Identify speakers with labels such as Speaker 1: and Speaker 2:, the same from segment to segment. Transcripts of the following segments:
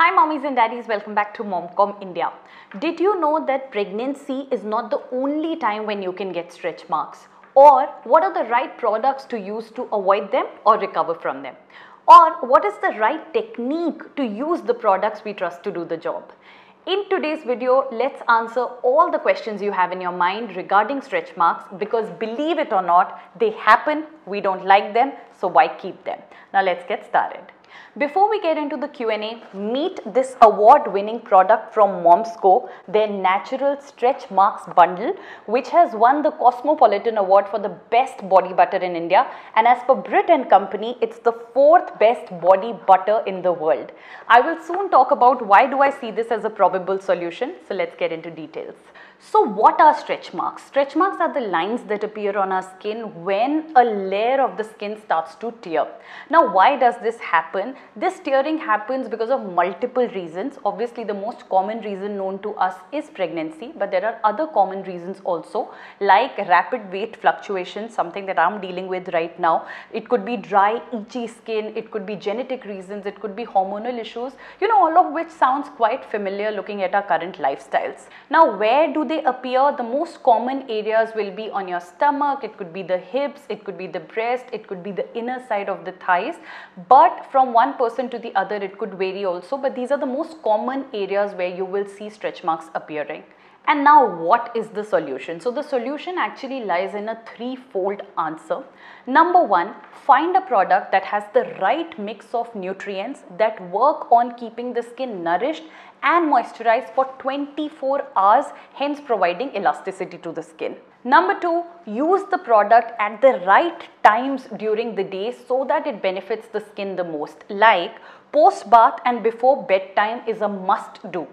Speaker 1: Hi mommies and daddies, welcome back to Momcom India. Did you know that pregnancy is not the only time when you can get stretch marks? Or what are the right products to use to avoid them or recover from them? Or what is the right technique to use the products we trust to do the job? In today's video, let's answer all the questions you have in your mind regarding stretch marks because believe it or not, they happen, we don't like them, so why keep them? Now let's get started. Before we get into the Q&A, meet this award-winning product from Momsco, their Natural Stretch Marks Bundle, which has won the Cosmopolitan Award for the best body butter in India. And as per Brit & Company, it's the fourth best body butter in the world. I will soon talk about why do I see this as a probable solution. So let's get into details. So what are stretch marks? Stretch marks are the lines that appear on our skin when a layer of the skin starts to tear. Now why does this happen? This tearing happens because of multiple reasons. Obviously the most common reason known to us is pregnancy but there are other common reasons also like rapid weight fluctuations something that I'm dealing with right now. It could be dry itchy skin, it could be genetic reasons, it could be hormonal issues you know all of which sounds quite familiar looking at our current lifestyles. Now where do they appear, the most common areas will be on your stomach, it could be the hips, it could be the breast, it could be the inner side of the thighs. But from one person to the other, it could vary also. But these are the most common areas where you will see stretch marks appearing. And now what is the solution? So the solution actually lies in a threefold answer. Number one, find a product that has the right mix of nutrients that work on keeping the skin nourished and moisturized for 24 hours, hence providing elasticity to the skin. Number two, use the product at the right times during the day so that it benefits the skin the most. Like post bath and before bedtime is a must do.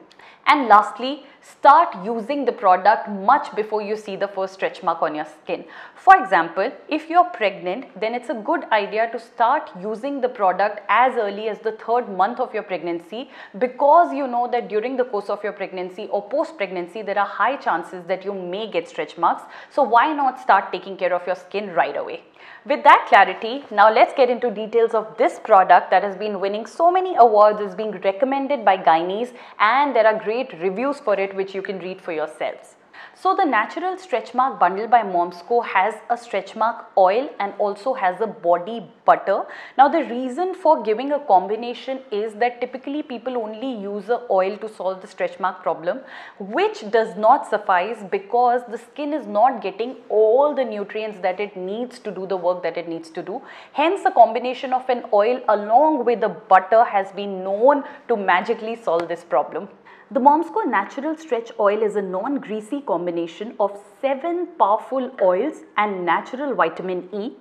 Speaker 1: And lastly, start using the product much before you see the first stretch mark on your skin. For example, if you're pregnant, then it's a good idea to start using the product as early as the third month of your pregnancy because you know that during the course of your pregnancy or post-pregnancy, there are high chances that you may get stretch marks. So why not start taking care of your skin right away? With that clarity, now let's get into details of this product that has been winning so many awards, is being recommended by gynaes and there are great reviews for it which you can read for yourselves. So the natural stretch mark bundle by Momsco has a stretch mark oil and also has a body butter. Now the reason for giving a combination is that typically people only use a oil to solve the stretch mark problem which does not suffice because the skin is not getting all the nutrients that it needs to do the work that it needs to do. Hence a combination of an oil along with the butter has been known to magically solve this problem. The Momsco Natural Stretch Oil is a non-greasy combination of 7 powerful oils and natural vitamin E.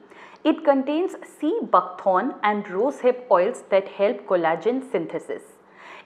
Speaker 1: It contains sea buckthorn and rosehip oils that help collagen synthesis.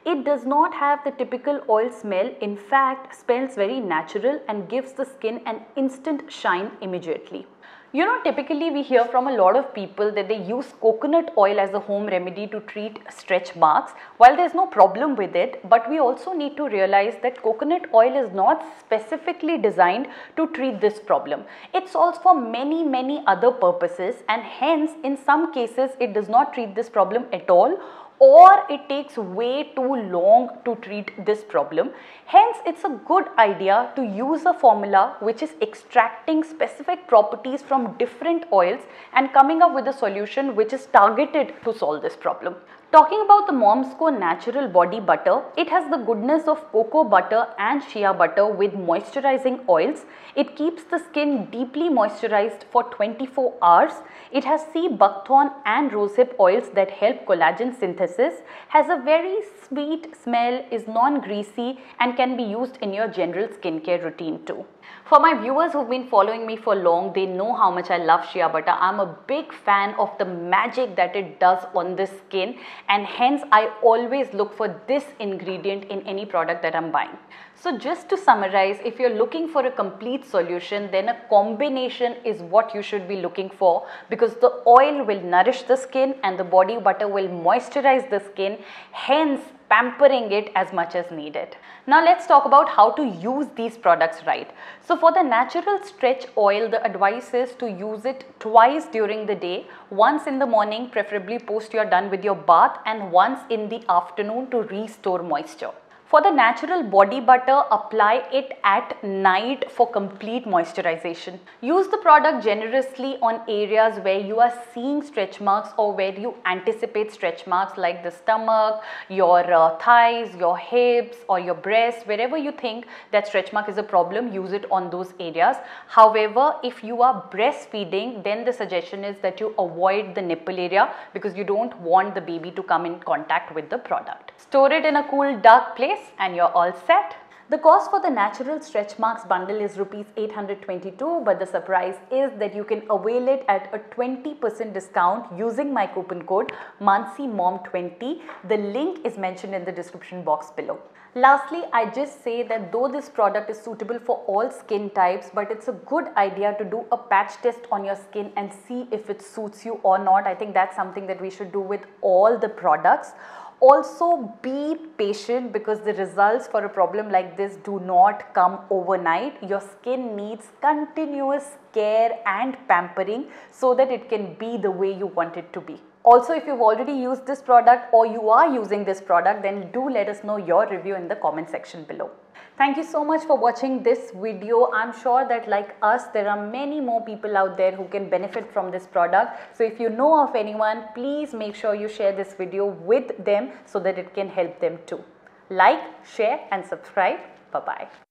Speaker 1: It does not have the typical oil smell, in fact smells very natural and gives the skin an instant shine immediately. You know, typically we hear from a lot of people that they use coconut oil as a home remedy to treat stretch marks. While there's no problem with it, but we also need to realize that coconut oil is not specifically designed to treat this problem. It solves for many, many other purposes and hence in some cases it does not treat this problem at all or it takes way too long to treat this problem. Hence, it's a good idea to use a formula which is extracting specific properties from different oils and coming up with a solution which is targeted to solve this problem. Talking about the Momsco natural body butter, it has the goodness of cocoa butter and shea butter with moisturizing oils. It keeps the skin deeply moisturized for 24 hours. It has sea buckthorn and rosehip oils that help collagen synthesis, has a very sweet smell, is non-greasy and can be used in your general skincare routine too. For my viewers who've been following me for long, they know how much I love shea butter. I'm a big fan of the magic that it does on the skin and hence I always look for this ingredient in any product that I'm buying. So just to summarize, if you're looking for a complete solution, then a combination is what you should be looking for because the oil will nourish the skin and the body butter will moisturize the skin. Hence, pampering it as much as needed. Now let's talk about how to use these products right. So for the natural stretch oil, the advice is to use it twice during the day, once in the morning, preferably post you're done with your bath and once in the afternoon to restore moisture. For the natural body butter, apply it at night for complete moisturization. Use the product generously on areas where you are seeing stretch marks or where you anticipate stretch marks like the stomach, your uh, thighs, your hips or your breast, wherever you think that stretch mark is a problem, use it on those areas. However, if you are breastfeeding, then the suggestion is that you avoid the nipple area because you don't want the baby to come in contact with the product. Store it in a cool dark place and you're all set. The cost for the natural stretch marks bundle is rupees 822 but the surprise is that you can avail it at a 20% discount using my coupon code MansiMom20. The link is mentioned in the description box below. Lastly, I just say that though this product is suitable for all skin types, but it's a good idea to do a patch test on your skin and see if it suits you or not. I think that's something that we should do with all the products. Also be patient because the results for a problem like this do not come overnight. Your skin needs continuous care and pampering so that it can be the way you want it to be. Also, if you've already used this product or you are using this product, then do let us know your review in the comment section below. Thank you so much for watching this video. I'm sure that like us, there are many more people out there who can benefit from this product. So if you know of anyone, please make sure you share this video with them so that it can help them too. Like, share and subscribe. Bye-bye.